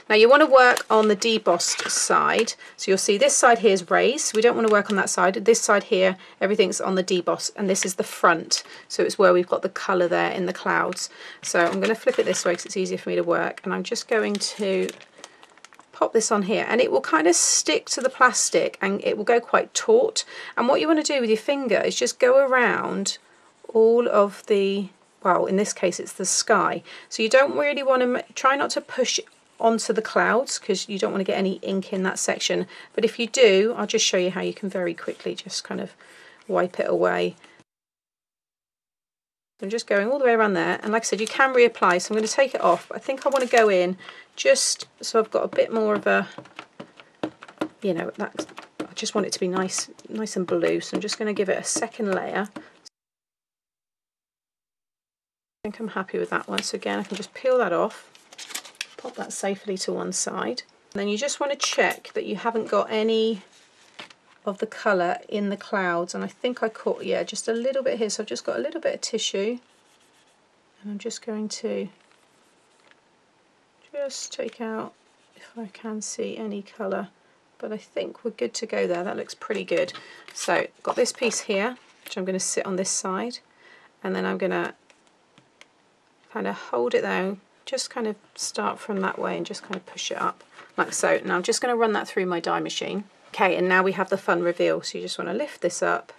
Now you want to work on the debossed side. So you'll see this side here is raised. We don't want to work on that side. This side here, everything's on the deboss and this is the front. So it's where we've got the colour there in the clouds. So I'm going to flip it this way because it's easier for me to work. And I'm just going to pop this on here and it will kind of stick to the plastic and it will go quite taut and what you want to do with your finger is just go around all of the well in this case it's the sky so you don't really want to try not to push onto the clouds because you don't want to get any ink in that section. But if you do I'll just show you how you can very quickly just kind of wipe it away. I'm just going all the way around there and like I said you can reapply so I'm going to take it off. I think I want to go in just so I've got a bit more of a you know that I just want it to be nice nice and blue so I'm just going to give it a second layer. I think I'm happy with that one so again. I can just peel that off pop that safely to one side. And then you just want to check that you haven't got any of the colour in the clouds and I think I caught yeah just a little bit here. So I've just got a little bit of tissue and I'm just going to just take out if I can see any colour but I think we're good to go there. That looks pretty good. So I've got this piece here which I'm going to sit on this side and then I'm going to kind of hold it there just kind of start from that way and just kind of push it up like so now I'm just going to run that through my die machine Okay, and now we have the fun reveal. So you just want to lift this up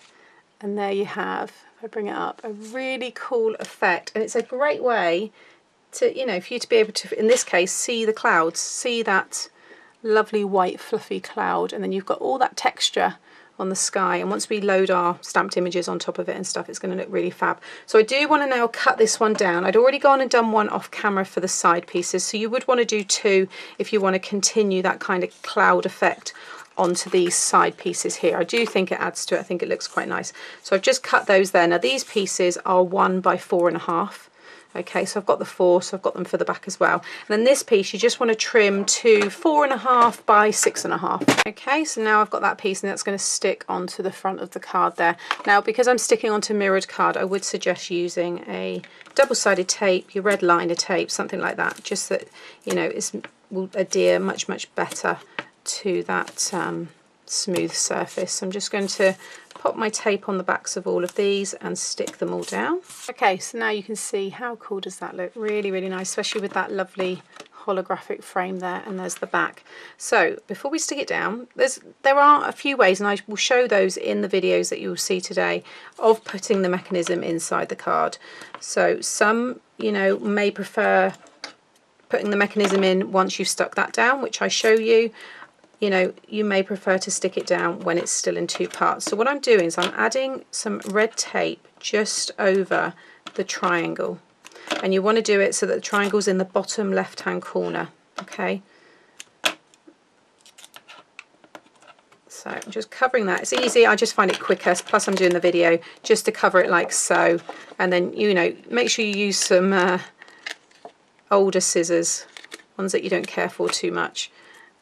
and there you have, if I bring it up, a really cool effect. And it's a great way to, you know, for you to be able to, in this case, see the clouds, see that lovely white fluffy cloud and then you've got all that texture on the sky and once we load our stamped images on top of it and stuff it's going to look really fab. So I do want to now cut this one down. I'd already gone and done one off camera for the side pieces so you would want to do two if you want to continue that kind of cloud effect onto these side pieces here. I do think it adds to it. I think it looks quite nice. So I've just cut those there. Now these pieces are one by four and a half. Okay, so I've got the four, so I've got them for the back as well. And then this piece, you just want to trim to four and a half by six and a half. Okay, so now I've got that piece and that's going to stick onto the front of the card there. Now, because I'm sticking onto mirrored card, I would suggest using a double-sided tape, your red liner tape, something like that, just that, you know, it will adhere much, much better to that um, smooth surface. I'm just going to pop my tape on the backs of all of these and stick them all down. Okay, so now you can see how cool does that look. Really, really nice, especially with that lovely holographic frame there and there's the back. So before we stick it down, there's there are a few ways and I will show those in the videos that you will see today of putting the mechanism inside the card. So some, you know, may prefer putting the mechanism in once you've stuck that down, which I show you you know, you may prefer to stick it down when it's still in two parts. So what I'm doing is I'm adding some red tape just over the triangle. And you want to do it so that the triangle's in the bottom left-hand corner, okay? So I'm just covering that. It's easy, I just find it quicker, plus I'm doing the video, just to cover it like so. And then, you know, make sure you use some uh, older scissors, ones that you don't care for too much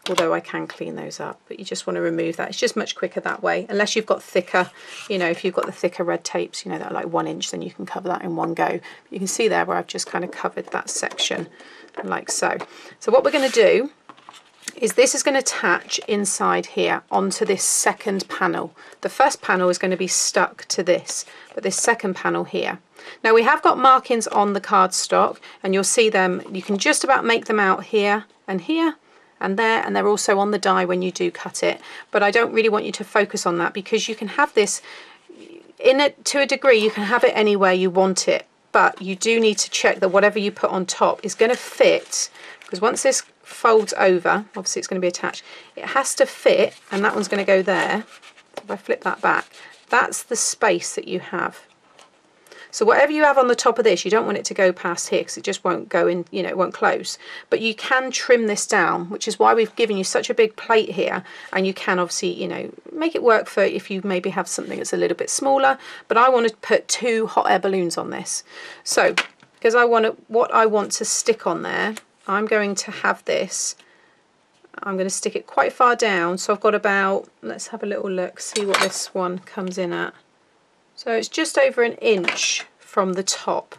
although I can clean those up but you just want to remove that. It's just much quicker that way. Unless you've got thicker you know if you've got the thicker red tapes you know that are like one inch then you can cover that in one go. You can see there where I've just kind of covered that section like so. So what we're going to do is this is going to attach inside here onto this second panel. The first panel is going to be stuck to this, but this second panel here. Now we have got markings on the cardstock and you'll see them, you can just about make them out here and here and there and they're also on the die when you do cut it. But I don't really want you to focus on that because you can have this in it to a degree you can have it anywhere you want it but you do need to check that whatever you put on top is going to fit because once this folds over obviously it's going to be attached it has to fit and that one's going to go there. If I flip that back that's the space that you have so whatever you have on the top of this, you don't want it to go past here because it just won't go in, you know, it won't close. But you can trim this down, which is why we've given you such a big plate here. And you can obviously, you know, make it work for if you maybe have something that's a little bit smaller. But I want to put two hot air balloons on this. So because I want to, what I want to stick on there, I'm going to have this I'm going to stick it quite far down so I've got about let's have a little look see what this one comes in at so it's just over an inch from the top.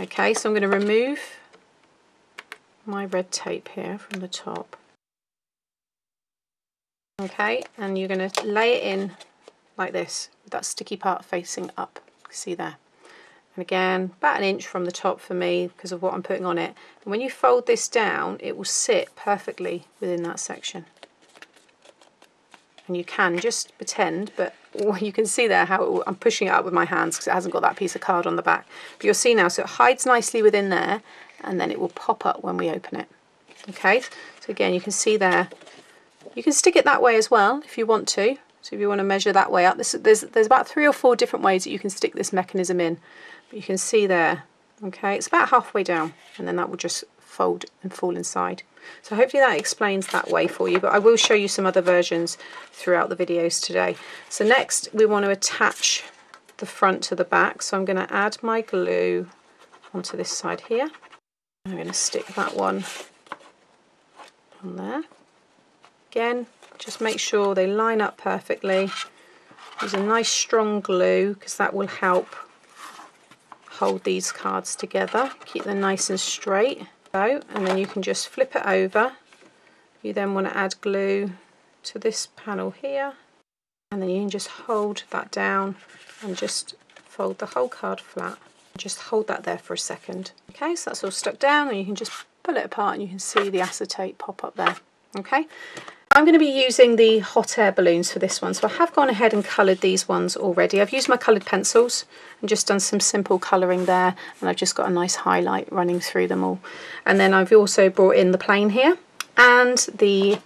Okay, so I'm going to remove my red tape here from the top. Okay, and you're going to lay it in like this, with that sticky part facing up. See there. And again, about an inch from the top for me because of what I'm putting on it. And when you fold this down, it will sit perfectly within that section and you can just pretend but <laughs> you can see there how I'm pushing it up with my hands because it hasn't got that piece of card on the back. But you'll see now so it hides nicely within there and then it will pop up when we open it. Okay? So again you can see there you can stick it that way as well if you want to. So if you want to measure that way up this, there's there's about three or four different ways that you can stick this mechanism in. But you can see there okay? It's about halfway down and then that will just fold and fall inside so hopefully that explains that way for you, but I will show you some other versions throughout the videos today. So next we want to attach the front to the back. So I'm going to add my glue onto this side here. I'm going to stick that one on there. Again, just make sure they line up perfectly. Use a nice strong glue because that will help hold these cards together. Keep them nice and straight and then you can just flip it over. You then want to add glue to this panel here. And then you can just hold that down and just fold the whole card flat. Just hold that there for a second. Okay so that's all stuck down and you can just pull it apart and you can see the acetate pop up there. Okay I'm going to be using the hot air balloons for this one. So I have gone ahead and coloured these ones already. I've used my coloured pencils and just done some simple colouring there. And I've just got a nice highlight running through them all. And then I've also brought in the plane here and the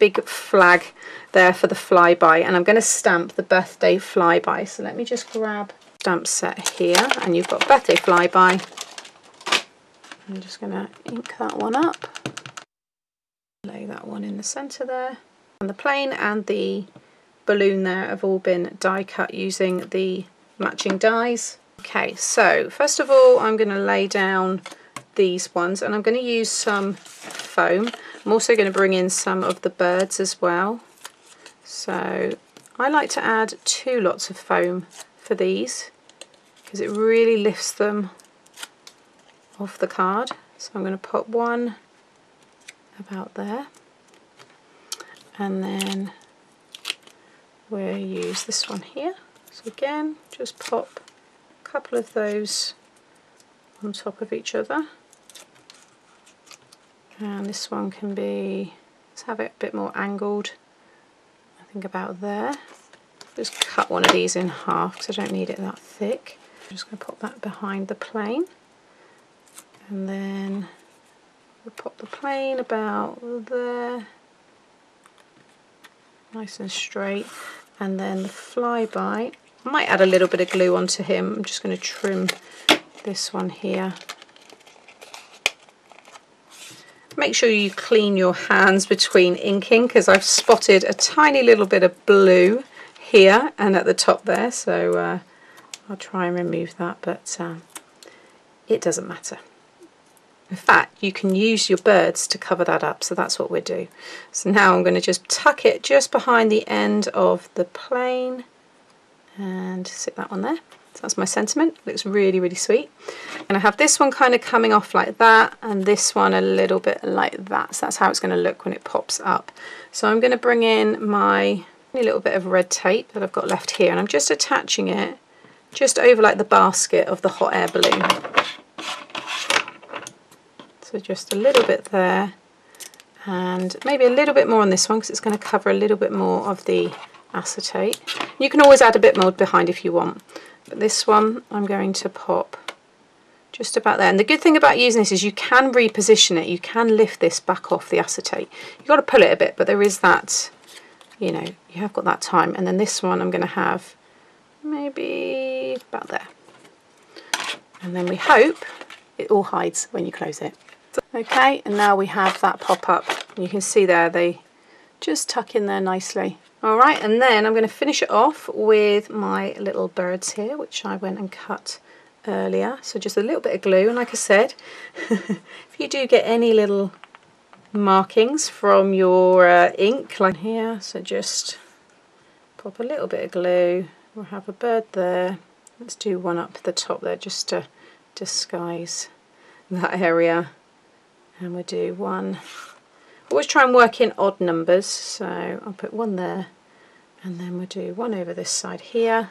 big flag there for the flyby. And I'm going to stamp the birthday flyby. So let me just grab stamp set here. And you've got birthday flyby. I'm just going to ink that one up lay that one in the center there. And the plane and the balloon there have all been die cut using the matching dies. Okay so first of all I'm going to lay down these ones and I'm going to use some foam. I'm also going to bring in some of the birds as well. So I like to add two lots of foam for these because it really lifts them off the card. So I'm going to pop one about there. And then we'll use this one here. So again just pop a couple of those on top of each other. And this one can be let's have it a bit more angled I think about there. Just cut one of these in half because I don't need it that thick. I'm just going to pop that behind the plane. And then We'll pop the plane about there, nice and straight, and then the flyby. I might add a little bit of glue onto him. I'm just going to trim this one here. Make sure you clean your hands between inking because I've spotted a tiny little bit of blue here and at the top there so uh, I'll try and remove that but uh, it doesn't matter. In fact, you can use your birds to cover that up, so that's what we'll do. So now I'm going to just tuck it just behind the end of the plane and sit that one there. So that's my sentiment. Looks really, really sweet. And I have this one kind of coming off like that and this one a little bit like that. So that's how it's going to look when it pops up. So I'm going to bring in my little bit of red tape that I've got left here and I'm just attaching it just over like the basket of the hot air balloon. So just a little bit there and maybe a little bit more on this one because it's going to cover a little bit more of the acetate. You can always add a bit more behind if you want. But this one I'm going to pop just about there. And the good thing about using this is you can reposition it. You can lift this back off the acetate. You've got to pull it a bit, but there is that, you know, you have got that time. And then this one I'm going to have maybe about there. And then we hope it all hides when you close it. Okay, and now we have that pop up. You can see there, they just tuck in there nicely. All right, and then I'm going to finish it off with my little birds here, which I went and cut earlier. So just a little bit of glue, and like I said, <laughs> if you do get any little markings from your uh, ink like here, so just pop a little bit of glue. We'll have a bird there. Let's do one up the top there just to disguise that area. And we'll do one. Always try and work in odd numbers, so I'll put one there and then we'll do one over this side here.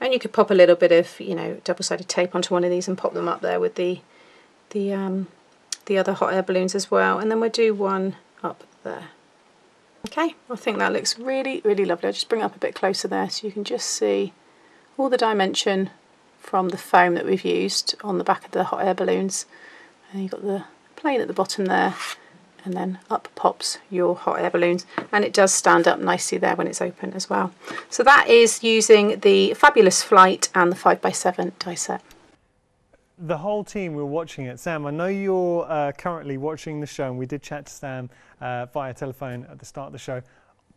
And you could pop a little bit of, you know, double-sided tape onto one of these and pop them up there with the the um, the other hot air balloons as well. And then we'll do one up there. Okay, I think that looks really, really lovely. I'll just bring it up a bit closer there so you can just see all the dimension from the foam that we've used on the back of the hot air balloons. And you've got the plane at the bottom there and then up pops your hot air balloons and it does stand up nicely there when it's open as well. So that is using the Fabulous Flight and the 5x7 die set. The whole team were watching it. Sam, I know you're uh, currently watching the show and we did chat to Sam uh, via telephone at the start of the show.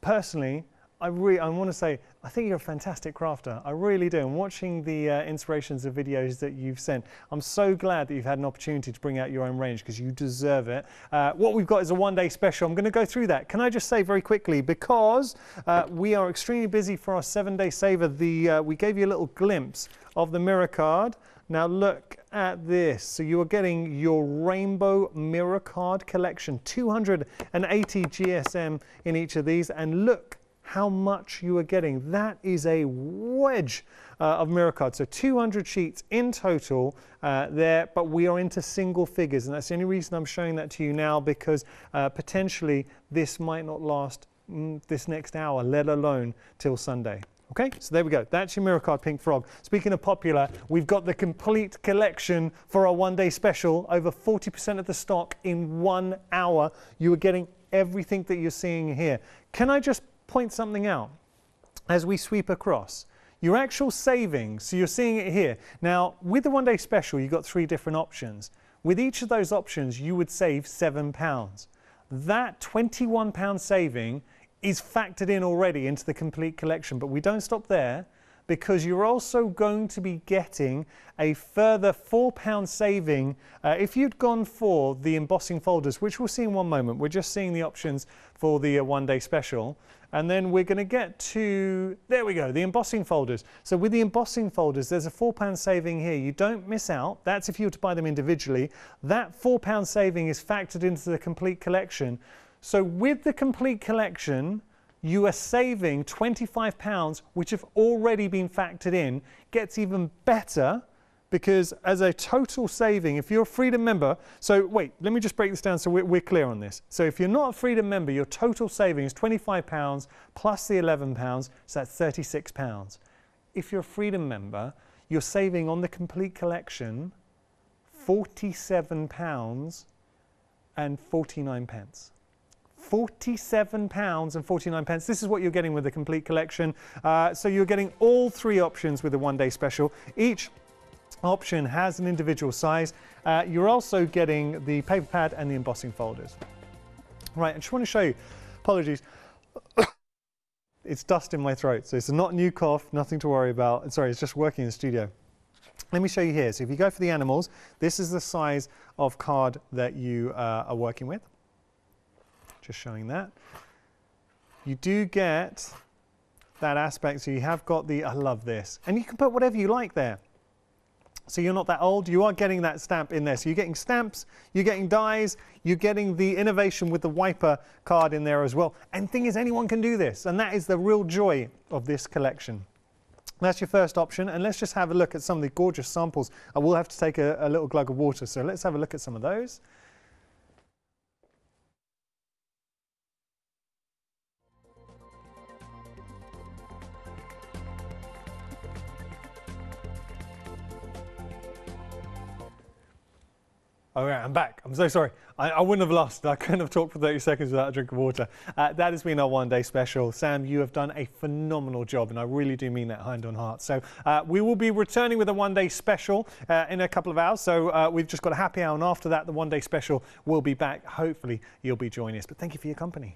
Personally, I really, I want to say, I think you're a fantastic crafter. I really do. And watching the uh, inspirations of videos that you've sent, I'm so glad that you've had an opportunity to bring out your own range because you deserve it. Uh, what we've got is a one-day special. I'm going to go through that. Can I just say very quickly, because uh, we are extremely busy for our seven-day saver, the uh, we gave you a little glimpse of the mirror card. Now look at this. So you are getting your rainbow mirror card collection, 280 GSM in each of these. And look how much you are getting. That is a wedge uh, of mirror cards. So 200 sheets in total uh, there, but we are into single figures. And that's the only reason I'm showing that to you now because uh, potentially this might not last mm, this next hour, let alone till Sunday. Okay, so there we go. That's your Mirror Card Pink Frog. Speaking of popular, we've got the complete collection for our one day special. Over 40% of the stock in one hour. You are getting everything that you're seeing here. Can I just point something out as we sweep across. Your actual savings, so you're seeing it here. Now, with the one day special, you've got three different options. With each of those options, you would save £7. That £21 saving is factored in already into the complete collection, but we don't stop there because you're also going to be getting a further £4 saving uh, if you'd gone for the embossing folders, which we'll see in one moment. We're just seeing the options for the uh, one day special. And then we're going to get to, there we go, the embossing folders. So with the embossing folders, there's a £4 saving here. You don't miss out. That's if you were to buy them individually. That £4 saving is factored into the complete collection. So with the complete collection, you are saving £25, which have already been factored in. Gets even better because as a total saving, if you're a Freedom member, so wait, let me just break this down so we're, we're clear on this. So if you're not a Freedom member, your total saving is £25 plus the £11, so that's £36. If you're a Freedom member, you're saving on the complete collection £47 and 49 pence. 47 pounds and 49 pence. This is what you're getting with the complete collection. Uh, so you're getting all three options with the one day special. Each option has an individual size. Uh, you're also getting the paper pad and the embossing folders. Right, I just want to show you, apologies, <coughs> it's dust in my throat, so it's not a new cough, nothing to worry about. Sorry, it's just working in the studio. Let me show you here. So if you go for the animals, this is the size of card that you uh, are working with just showing that. You do get that aspect, so you have got the, I love this. And you can put whatever you like there. So you're not that old, you are getting that stamp in there. So you're getting stamps, you're getting dies, you're getting the innovation with the wiper card in there as well. And thing is, anyone can do this, and that is the real joy of this collection. That's your first option, and let's just have a look at some of the gorgeous samples. I will have to take a, a little glug of water, so let's have a look at some of those. Oh yeah, I'm back. I'm so sorry. I, I, wouldn't have lost. I couldn't have talked for 30 seconds without a drink of water. Uh, that has been our one day special. Sam, you have done a phenomenal job, and I really do mean that hand on heart. So uh, we will be returning with a one day special uh, in a couple of hours. So uh, we've just got a happy hour, and after that, the one day special will be back. Hopefully, you'll be joining us. But thank you for your company.